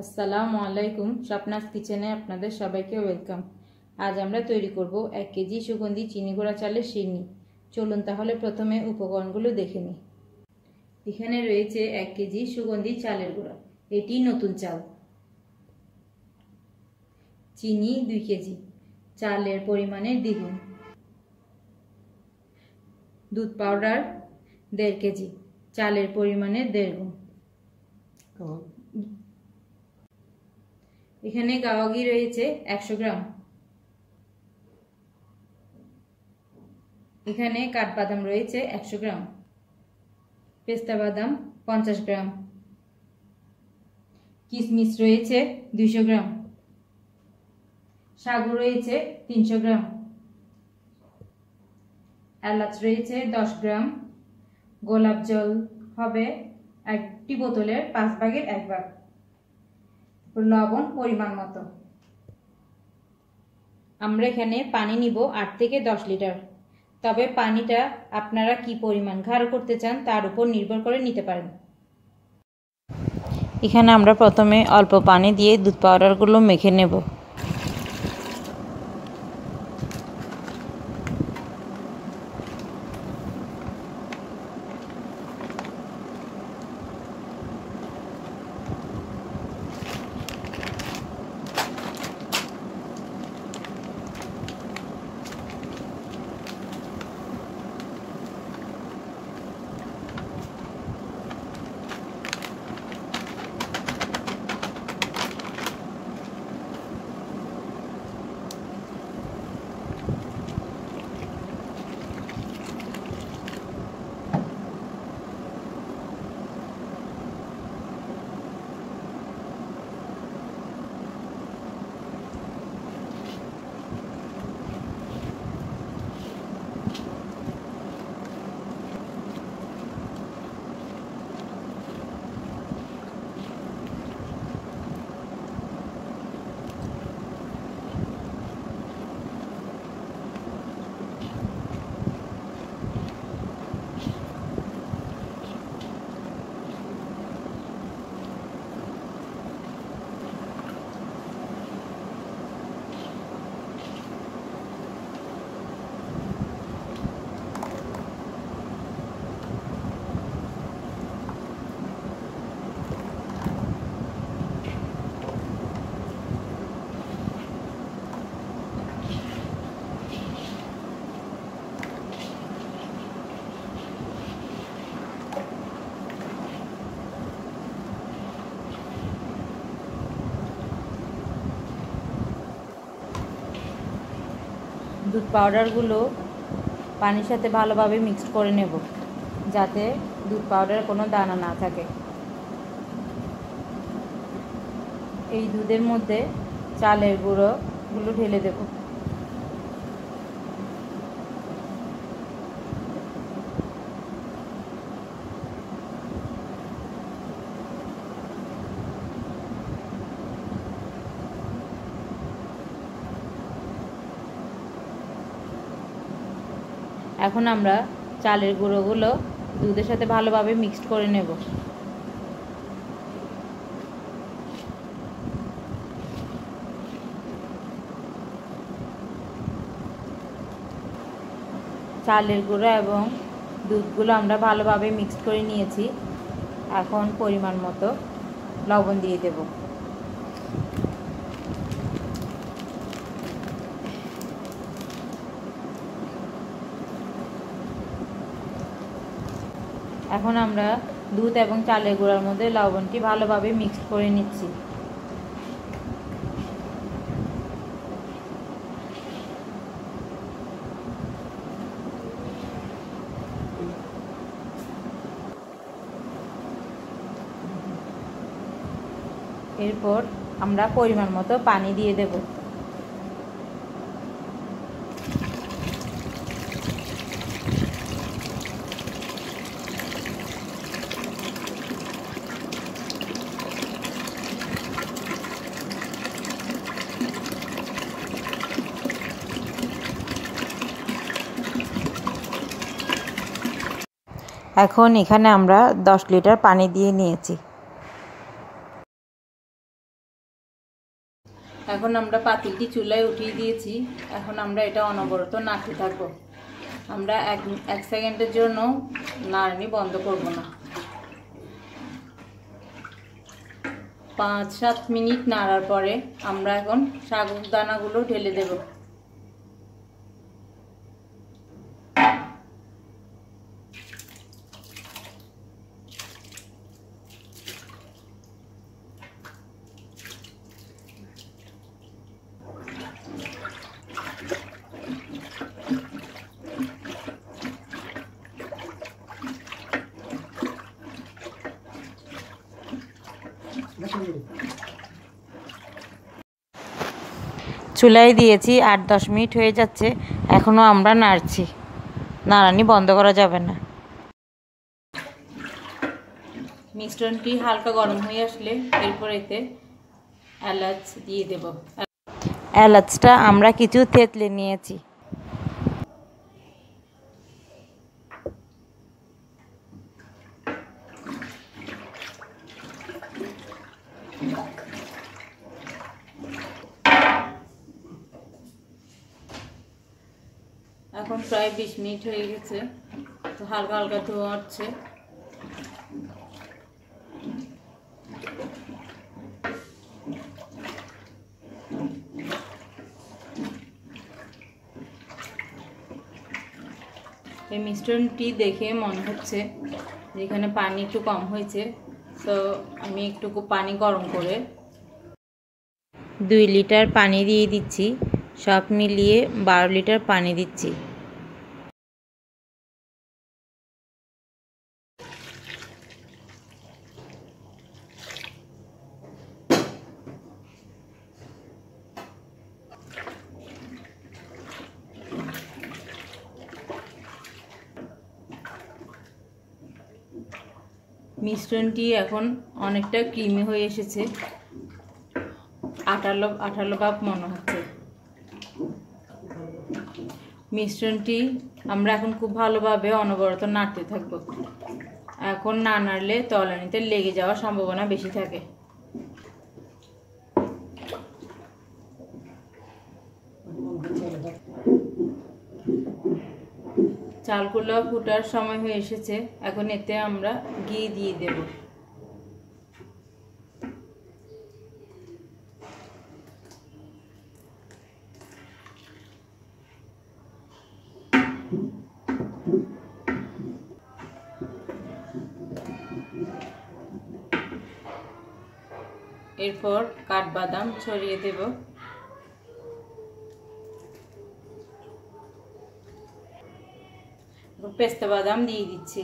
আসসালামু আলাইকুম, স্বপ্নাস কিচেনে আপনাদের সবাইকে ওয়েলকাম। আজ আমরা তৈরি করব এক কেজি সুগন্ধি চিনি গুঁড়া চালের সিন্নি চলুন তাহলে প্রথমে উপকরণগুলো দেখে নিই। এখানে রয়েছে এক কেজি সুগন্ধি চালের গুঁড়া। এটি নতুন চাল। চিনি দুই কেজি। চালের পরিমাণের দ্বিগুণ। দুধ পাউডার দেড় কেজি। চালের পরিমাণের দেড় গুণ। এখানে গাওয়া ঘি রয়েছে একশো গ্রাম। এখানে কাঠবাদাম রয়েছে একশো গ্রাম। পেস্তা বাদাম পঞ্চাশ গ্রাম। কিশমিশ রয়েছে দুইশো গ্রাম। সাগু রয়েছে তিনশো গ্রাম। এলাচ রয়েছে দশ গ্রাম। গোলাপ জল হবে একটি বোতলের পাঁচ ভাগের এক ভাগ। লবণ পরিমাণ মতো। আমরা এখানে পানি নিব আট থেকে দশ লিটার। তবে পানিটা আপনারা কি পরিমাণ ঘাড় করতে চান তার উপর নির্ভর করে নিতে পারেন। এখানে আমরা প্রথমে অল্প পানি দিয়ে দুধ পাউডারগুলো মেখে নেব। দুধ পাউডারগুলো পানির সাথে ভালোভাবে মিক্সড করে নেব, যাতে দুধ পাউডার কোনো দানা না থাকে। এই দুধের মধ্যে চালের গুঁড়োগুলো ঢেলে দেব। এখন আমরা চালের গুঁড়োগুলো দুধের সাথে ভালোভাবে মিক্সড করে নেব। চালের গুঁড়ো এবং দুধগুলো আমরা ভালোভাবে মিক্সড করে নিয়েছি। এখন পরিমাণ মতো লবণ দিয়ে দেবো। এখন আমরা দুধ এবং চালের গুঁড়ার মধ্যে লবণটি ভালোভাবে মিক্সড করে নিচ্ছি। এরপর আমরা পরিমাণ মতো পানি দিয়ে দেবো। এখন এখানে আমরা দশ লিটার পানি দিয়ে নিয়েছি। এখন আমরা পাতিলটি চুলায় উঠিয়ে দিয়েছি। এখন আমরা এটা অনবরত নাড়তে থাকব। আমরা এক এক সেকেন্ডের জন্য নাড়নি, বন্ধ করব না। পাঁচ সাত মিনিট নাড়ার পরে আমরা এখন শাগুক দানাগুলো ঢেলে দেব। চুলায় দিয়েছি, আট দশ মিনিট হয়ে যাচ্ছে। এখনও আমরা নাড়ছি। নাড়ানি বন্ধ করা যাবে না। মিশ্রণটি হালকা গরম হয়ে আসলে এরপর এতে এলাচ দিয়ে দেব। এলাচটা আমরা কিছু তেঁতলে নিয়েছি। এখন প্রায় বিশ মিনিট হয়ে গেছে। তো হালকা হালকা ধোয়া হচ্ছে। এই মিশ্রণটি দেখে মনে হচ্ছে যেখানে পানি একটু কম হয়েছে। তো আমি একটু পানি গরম করে দুই লিটার পানি দিয়ে দিচ্ছি। সব মিলিয়ে বারো লিটার পানি দিচ্ছি। মিশ্রণটি এখন অনেকটা ক্রিমি হয়ে এসেছে। আঠালো আঠালো ভাব মনে হচ্ছে। মিশ্রণটি আমরা এখন খুব ভালোভাবে অনবরত নাড়তে থাকব। এখন না নাড়লে তলানিতে লেগে যাওয়ার সম্ভাবনা বেশি থাকে। চালগুলো ফুটার সময় হয়ে এসেছে। এখন এতে আমরা ঘি দিয়ে দেব। এরপর কাঠবাদাম ছড়িয়ে দেব। পেস্তা বাদাম দিয়ে দিচ্ছি।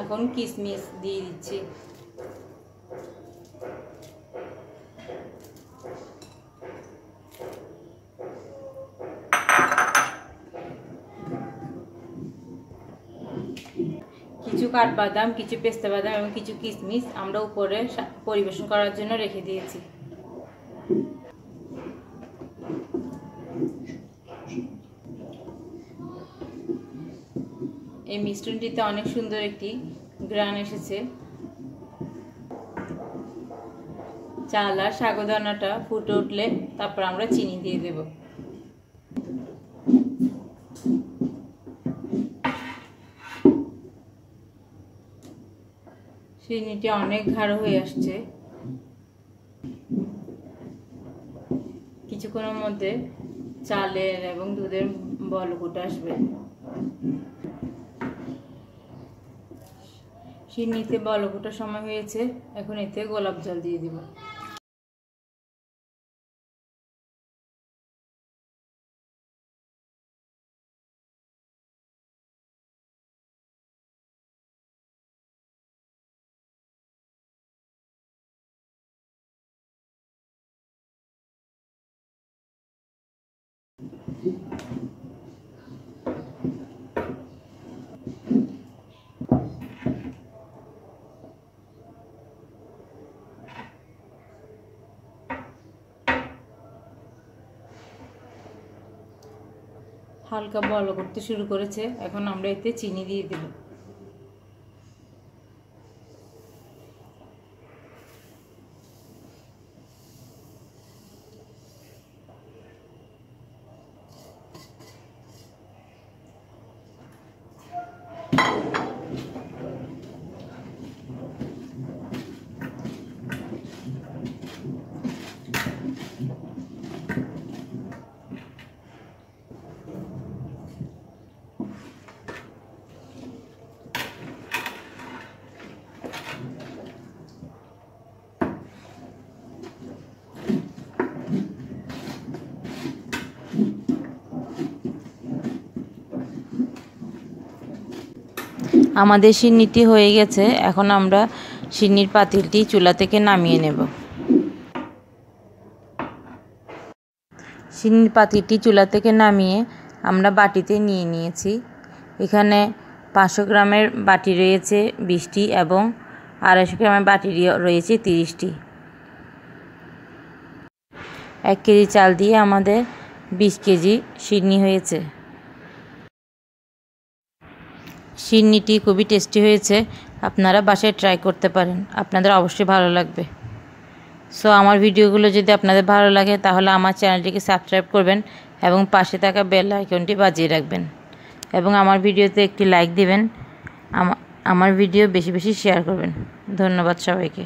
এখন কিশমিশ দিয়ে দিচ্ছি কিছু কাঠবাদাম কিছু পেস্তা বাদাম এবং কিছু কিশমিশ আমরা উপরে পরিবেশন করার জন্য রেখে দিয়েছি। এই মিশ্রণটিতে অনেক সুন্দর একটি গ্রান এসেছে। চাল আর সাগদানাটা ফুটে উঠলে তারপর আমরা চিনি দিয়ে দেব। চিনিটি অনেক গাঢ় হয়ে আসছে। কিছুক্ষণের মধ্যে চালের এবং দুধের বল বলকুটা আসবে। চিনিতে বলকুটার সময় হয়েছে, এখন এতে গোলাপ জল দিয়ে দিব। হালকা বল করতে শুরু করেছে। এখন আমরা এতে চিনি দিয়ে দিলাম আমাদের সিন্নিটি হয়ে গেছে, এখন আমরা সিন্নির পাতিলটি চুলা থেকে নামিয়ে নেব। সিন্নির পাতিলটি চুলা থেকে নামিয়ে আমরা বাটিতে নিয়ে নিয়েছি। এখানে পাঁচশো গ্রামের বাটি রয়েছে বিশটি এবং আড়াইশো গ্রামের বাটি রয়েছে তিরিশটি। এক কেজি চাল দিয়ে আমাদের বিশ কেজি সিডনি হয়েছে। সিন্নিটি খুবই টেস্টি হয়েছে। আপনারা বাসায় ট্রাই করতে পারেন। আপনাদের অবশ্যই ভালো লাগবে। সো আমার ভিডিওগুলো যদি আপনাদের ভালো লাগে, তাহলে আমার চ্যানেলটিকে সাবস্ক্রাইব করবেন এবং পাশে থাকা বেল আইকনটি বাজিয়ে রাখবেন। এবং আমার ভিডিওতে একটি লাইক দিবেন। আমার ভিডিও বেশি বেশি শেয়ার করবেন। ধন্যবাদ সবাইকে।